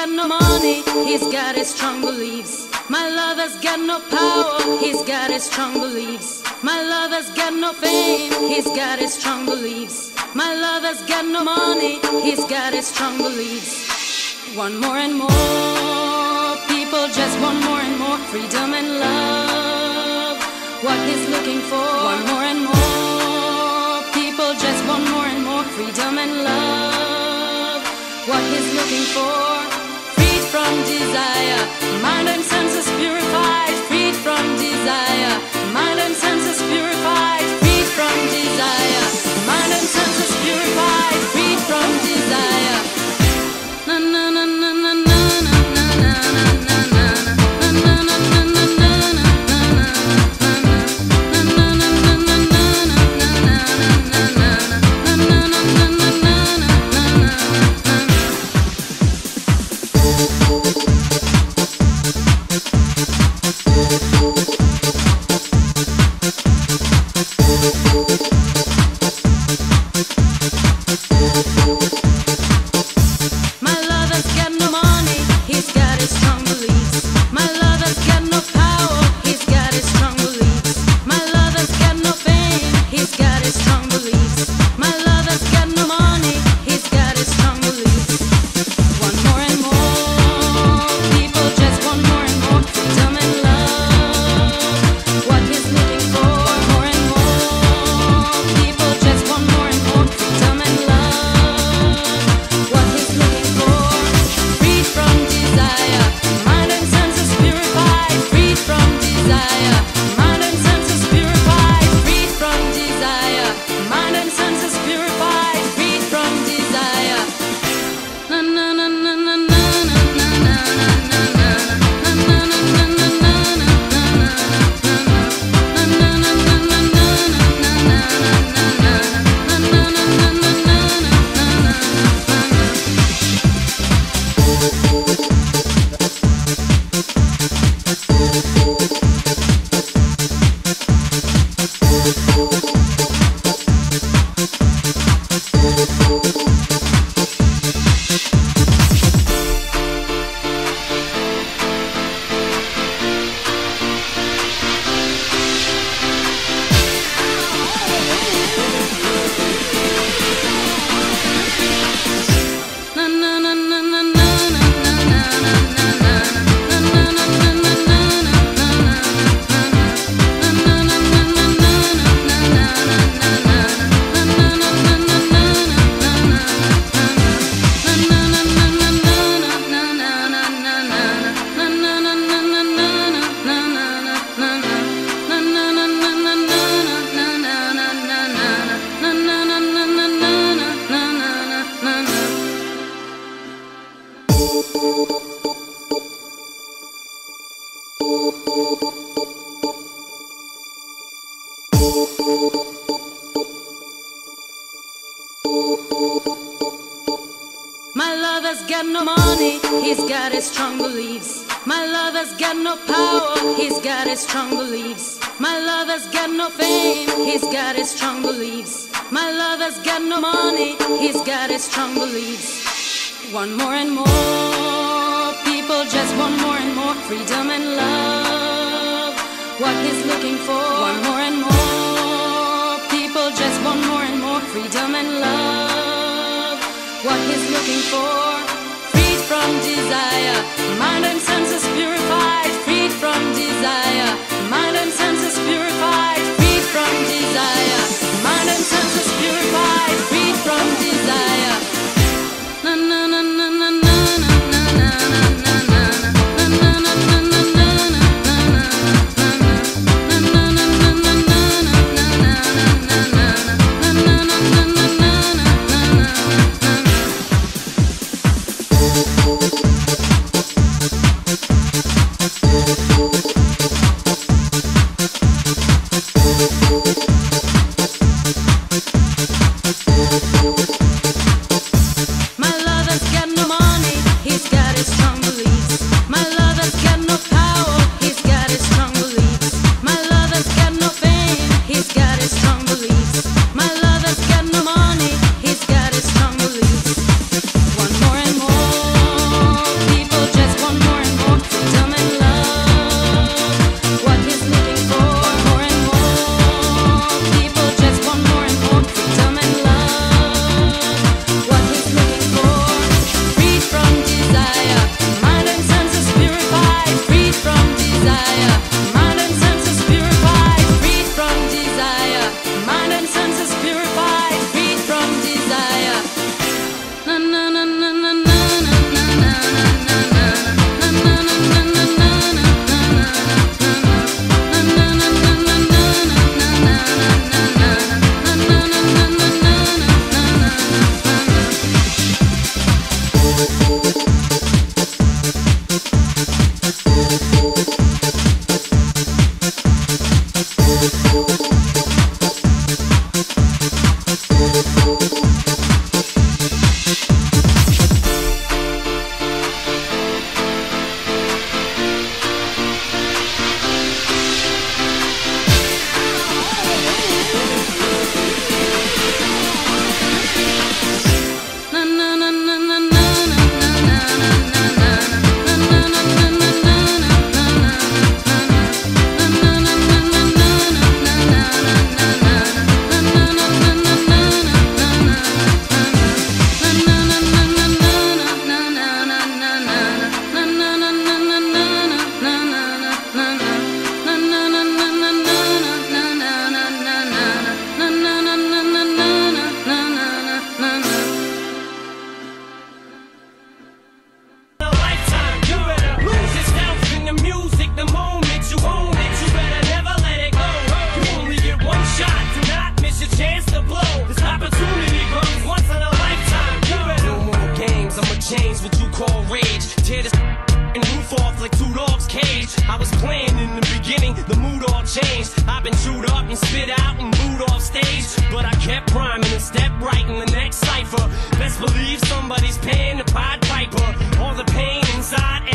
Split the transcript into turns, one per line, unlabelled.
got no money, he's got his strong beliefs. My lover's got no power, he's got his strong beliefs. My lover's got no fame, he's got his strong beliefs. My lover's got no money, he's got his strong beliefs. One more and more, people just want more and more freedom and love. What he's looking for, one more and more, people just want more and more freedom and love. What he's looking for, from desire, mind and senses My lover's got no money, he's got his strong beliefs. My lover's got no power, he's got his strong beliefs. My lover's got no fame, he's got his strong beliefs. My lover's got no money, he's got his strong beliefs. One more and more, people just want more and more freedom and love. What he's looking for, one more and more, just want more and more freedom and love. What he's looking for, freed from desire, mind and senses purified, freed from desire, what
you call rage. Tear this and roof off like two dogs' cage. I was playing in the beginning, the mood all changed. I've been chewed up and spit out and booed off stage. But I kept rhyming and stepped right in the next cipher. Best believe somebody's paying the Pied Piper. All the pain inside